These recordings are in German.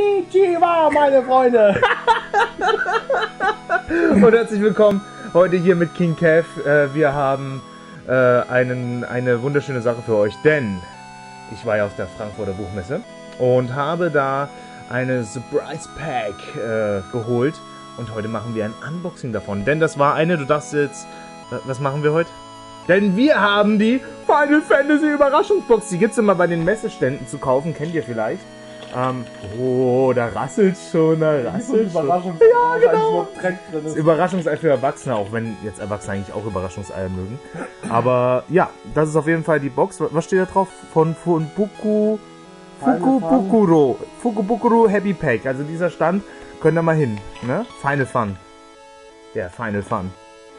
Konnichiwa, meine Freunde! Und herzlich willkommen heute hier mit King Kev. Äh, Wir haben äh, einen, eine wunderschöne Sache für euch, denn ich war ja auf der Frankfurter Buchmesse und habe da eine Surprise Pack äh, geholt. Und heute machen wir ein Unboxing davon. Denn das war eine, du darfst jetzt. Was machen wir heute? Denn wir haben die Final Fantasy Überraschungsbox. Die gibt es immer bei den Messeständen zu kaufen. Kennt ihr vielleicht? Ähm, oh, da rasselt schon, da rasselt schon. Überraschung. Ja, genau. Das ist. Überraschungsei für Erwachsene, auch wenn jetzt Erwachsene eigentlich auch Überraschungseier mögen. Aber ja, das ist auf jeden Fall die Box. Was steht da drauf? Von Funbuku Fukubukuro. Fukubukuro Happy Pack. Also dieser Stand, könnt ihr mal hin. Ne? Final Fun. Der Final Fun.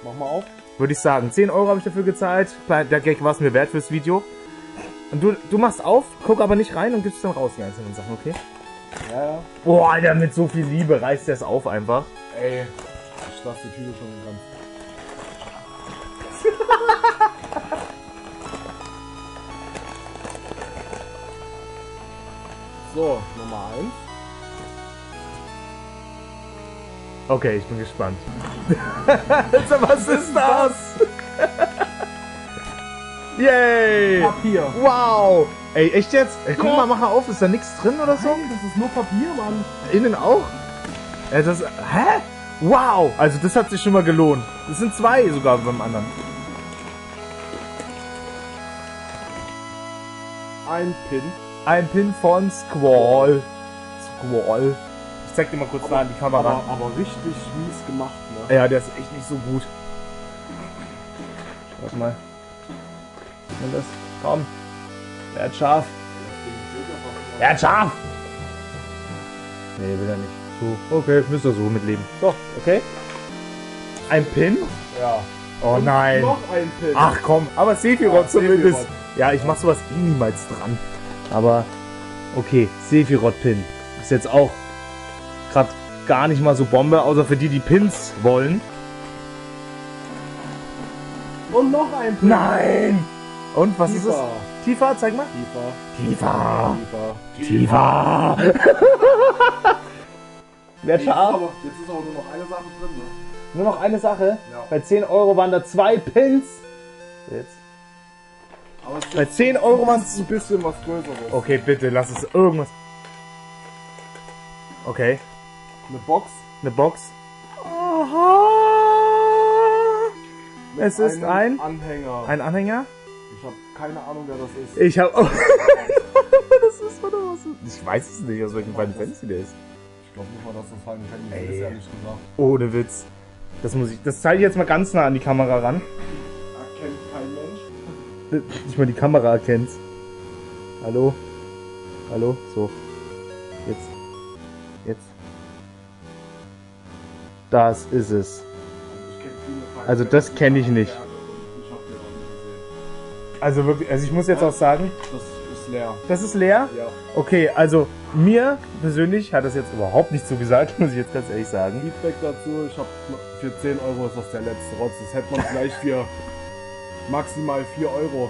Mach mal auf. Würde ich sagen. 10 Euro habe ich dafür gezahlt. Der Gag war es mir wert fürs Video. Und du, du machst auf, guck aber nicht rein und gibst dann raus die einzelnen Sachen, okay? Ja, ja. Boah, Alter, mit so viel Liebe reißt der es auf einfach. Ey, ich lasse die Tüte schon ganz. so, Nummer 1. Okay, ich bin gespannt. was ist das? Yay! Papier. Wow! Ey, echt jetzt? Ey, guck Ja. mal, mach mal auf, ist da nichts drin oder so? Nein, das ist nur Papier, Mann. Innen auch? Ey, das, hä? Wow! Also das hat sich schon mal gelohnt. Das sind zwei sogar beim anderen. Ein Pin. Ein Pin von Squall. Squall. Ich zeig dir mal kurz da an die Kamera. Aber, aber richtig mies gemacht, ne? Ja, der ist echt nicht so gut. Warte mal. Man das? Komm. Werd scharf. Werd scharf! Nee, will er nicht. So, okay, müsst ihr so mitleben. So, okay. Ein Pin? Ja. Oh Und nein. Noch ein Pin. Ach komm, aber Sephiroth Ja, zumindest. Sephiroth. Ja, ich mach sowas eh niemals dran. Aber okay, Sephiroth-Pin. Ist jetzt auch gerade gar nicht mal so Bombe, außer für die, die Pins wollen. Und noch ein Pin. Nein! Und was ist es? Tifa, zeig mal. Tiefer. Tifa. Tiefer. Tifa. Wer Jetzt ist, aber, jetzt ist aber nur noch eine Sache drin, ne? Nur noch eine Sache. Ja. Bei 10 Euro waren da zwei Pins. So, Jetzt. Bei 10 Euro waren es ein bisschen was Größeres. Okay, bitte, lass es irgendwas. Okay, Eine Box. eine Box. Aha. mit Es ist ein- Anhänger. Ein Anhänger. Ich habe keine Ahnung, wer das ist. Ich habe. Oh. das ist oder was? ist- Ich weiß es nicht, aus welchem Final Fantasy der ist. Ich glaube nicht mal, dass das Final Fantasy ist, ehrlich gesagt. Ohne Witz. Das muss ich. Das zeige ich jetzt mal ganz nah an die Kamera ran. Erkennt kein Mensch. Nicht mal die Kamera erkennt. Hallo? Hallo? So. Jetzt. Jetzt. Das ist es. Also das Fantasy kenn ich nicht. Also wirklich, also ich muss jetzt auch sagen, Das ist leer. das ist leer. Ja. Okay, also mir persönlich hat das jetzt überhaupt nicht zugesagt, muss ich jetzt ganz ehrlich sagen. Feedback dazu, ich hab für 10 Euro ist das der letzte Rotz. Das hätte man vielleicht für maximal 4 Euro.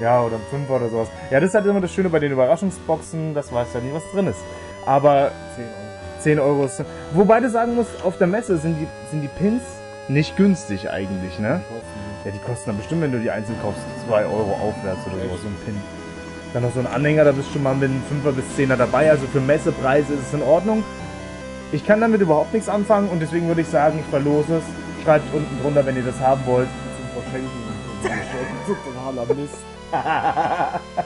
Ja, oder ein Fünfer oder sowas. Ja, das ist halt immer das Schöne bei den Überraschungsboxen, das weiß ja nie, was drin ist. Aber 10 Euro. 10 Euro ist. Wobei du sagen musst, auf der Messe sind die, sind die Pins nicht günstig eigentlich, ne? Kosten. Ja, die kosten dann bestimmt, wenn du die einzeln kaufst, 2 Euro aufwärts oder so, so ein Pin. Dann noch so ein Anhänger, da bist du schon mal mit einem 5er bis 10er dabei. Also für Messepreise ist es in Ordnung. Ich kann damit überhaupt nichts anfangen und deswegen würde ich sagen, ich verlose es. Schreibt unten drunter, wenn ihr das haben wollt. Zum Verschenken. Totaler Mist.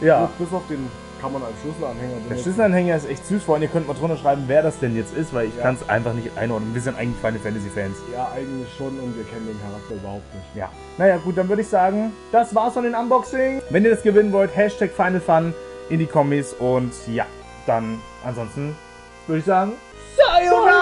Ja. Bis auf den kann man als Schlüsselanhänger Der benutzen. Schlüsselanhänger ist echt süß, vor allem ihr könnt mal drunter schreiben, wer das denn jetzt ist, weil ich Ja. kann es einfach nicht einordnen. Wir sind eigentlich Final Fantasy Fans. Ja, eigentlich schon und wir kennen den Charakter überhaupt nicht. Ja. Naja, gut, dann würde ich sagen, das war's von den Unboxing. Wenn ihr das gewinnen wollt, Hashtag Final Fun in die Kommis und ja, dann ansonsten würde ich sagen, Sayonara!